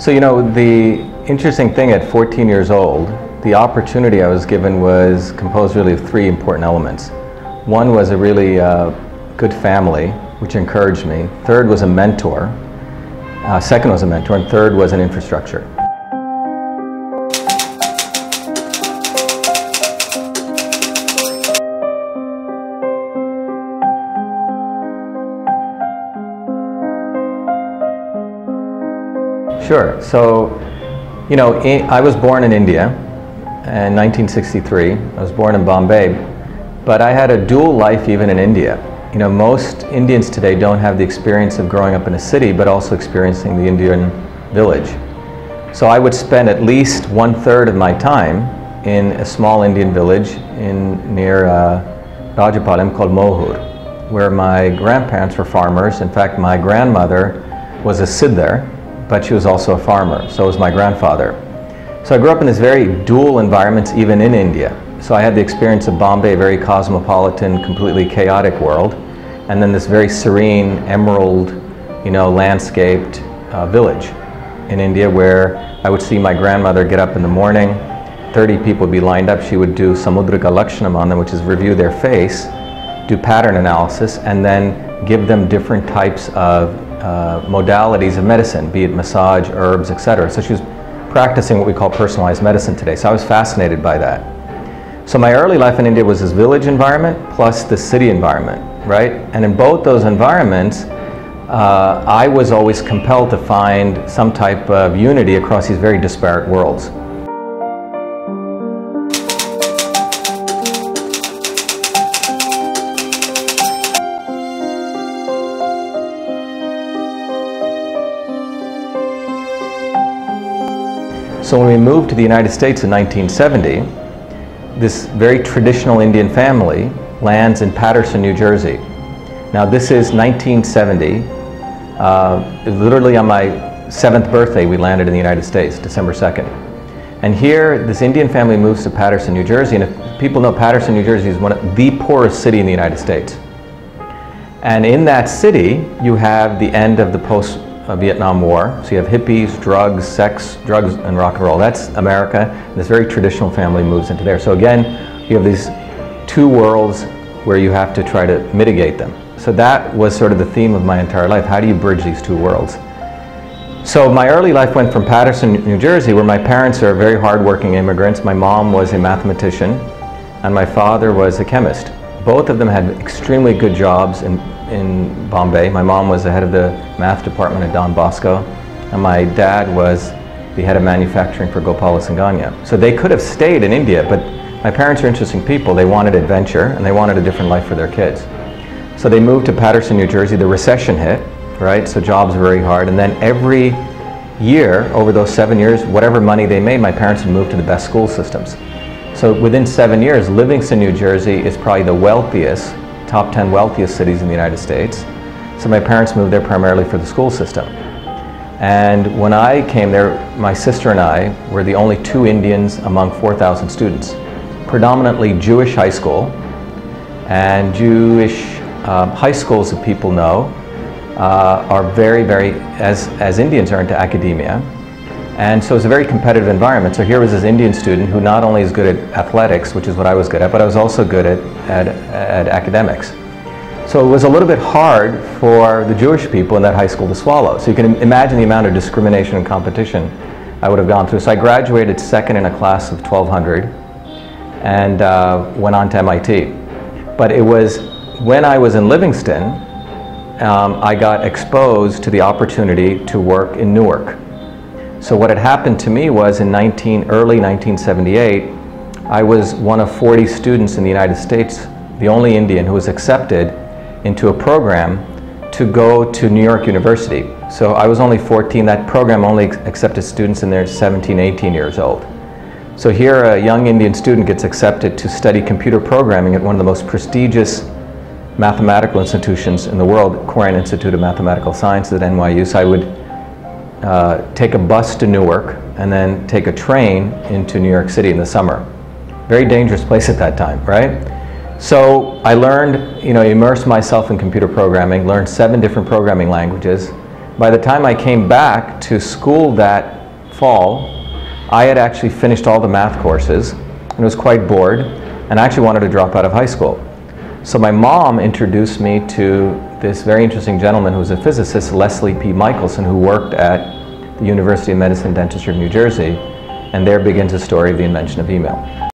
So, you know, the interesting thing at 14 years old, the opportunity I was given was composed really of three important elements. One was a really uh, good family, which encouraged me. Third was a mentor. Uh, second was a mentor. And third was an infrastructure. Sure. So, you know, I was born in India in 1963. I was born in Bombay, but I had a dual life even in India. You know, most Indians today don't have the experience of growing up in a city, but also experiencing the Indian village. So I would spend at least one third of my time in a small Indian village in near uh, Rajapalayam called Mohur, where my grandparents were farmers. In fact, my grandmother was a Siddhar, but she was also a farmer. So was my grandfather. So I grew up in this very dual environments, even in India. So I had the experience of Bombay, a very cosmopolitan, completely chaotic world, and then this very serene, emerald, you know, landscaped uh, village in India where I would see my grandmother get up in the morning, 30 people would be lined up, she would do Samudraka Lakshanam on them, which is review their face, do pattern analysis, and then give them different types of uh, modalities of medicine, be it massage, herbs, etc. So she was practicing what we call personalized medicine today. So I was fascinated by that. So my early life in India was this village environment plus the city environment, right? And in both those environments, uh, I was always compelled to find some type of unity across these very disparate worlds. So when we moved to the United States in 1970, this very traditional Indian family lands in Paterson, New Jersey. Now this is 1970. Uh, literally on my seventh birthday, we landed in the United States, December 2nd. And here, this Indian family moves to Paterson, New Jersey. And if people know Paterson, New Jersey is one of the poorest city in the United States. And in that city, you have the end of the post uh, Vietnam War. So you have hippies, drugs, sex, drugs, and rock and roll. That's America. This very traditional family moves into there. So again, you have these two worlds where you have to try to mitigate them. So that was sort of the theme of my entire life. How do you bridge these two worlds? So my early life went from Paterson, New Jersey, where my parents are very hardworking immigrants. My mom was a mathematician, and my father was a chemist. Both of them had extremely good jobs in in Bombay. My mom was the head of the math department at Don Bosco, and my dad was the head of manufacturing for Gopala Singania. So they could have stayed in India, but my parents are interesting people. They wanted adventure, and they wanted a different life for their kids. So they moved to Paterson, New Jersey. The recession hit, right? So jobs were very hard. And then every year, over those seven years, whatever money they made, my parents would move to the best school systems. So within seven years, Livingston, New Jersey is probably the wealthiest top 10 wealthiest cities in the United States. So my parents moved there primarily for the school system. And when I came there, my sister and I were the only two Indians among 4,000 students. Predominantly Jewish high school, and Jewish um, high schools, that people know, uh, are very, very, as, as Indians are into academia, and so it's a very competitive environment. So here was this Indian student who not only is good at athletics, which is what I was good at, but I was also good at, at, at academics. So it was a little bit hard for the Jewish people in that high school to swallow. So you can imagine the amount of discrimination and competition I would have gone through. So I graduated second in a class of 1,200 and uh, went on to MIT. But it was when I was in Livingston, um, I got exposed to the opportunity to work in Newark. So what had happened to me was in 19, early 1978, I was one of 40 students in the United States, the only Indian who was accepted into a program to go to New York University. So I was only 14. That program only accepted students in their 17, 18 years old. So here a young Indian student gets accepted to study computer programming at one of the most prestigious mathematical institutions in the world, Courant Institute of Mathematical Sciences at NYU. So I would uh, take a bus to Newark and then take a train into New York City in the summer. Very dangerous place at that time, right? So I learned, you know, immersed myself in computer programming, learned seven different programming languages, By the time I came back to school that fall, I had actually finished all the math courses and was quite bored and actually wanted to drop out of high school. So my mom introduced me to this very interesting gentleman who was a physicist, Leslie P. Michelson, who worked at the University of Medicine Dentistry of New Jersey, and there begins the story of the invention of email.